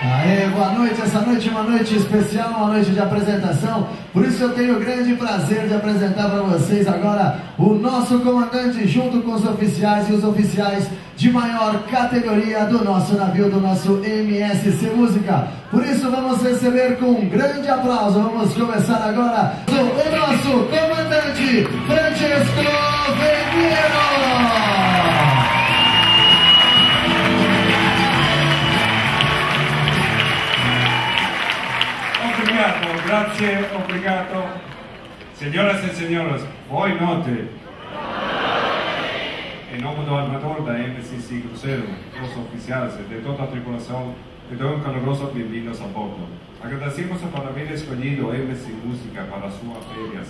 Aê, boa noite. Essa noite é uma noite especial, uma noite de apresentação. Por isso eu tenho o grande prazer de apresentar para vocês agora o nosso comandante, junto com os oficiais e os oficiais de maior categoria do nosso navio, do nosso MSC Música. Por isso vamos receber com um grande aplauso. Vamos começar agora o nosso comandante, Francesco Veniero. Grazie, obrigado. Señoras e senhores, boa noite. Em nome do armador da MCC Cruzeiro, dos oficiais e de toda a tripulação, te dou um caloroso bem-vindos a bordo. Agradecemos para haber escolhido MC Música para suas férias.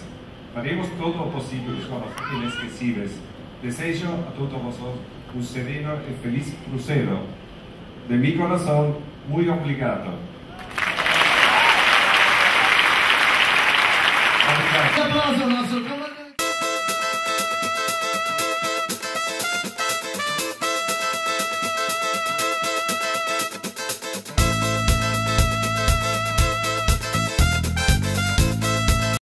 Faremos todo o possível para inesquecíveis. Desejo a todos vosotros um sereno e feliz cruzeiro. De mi coração, muito obrigado.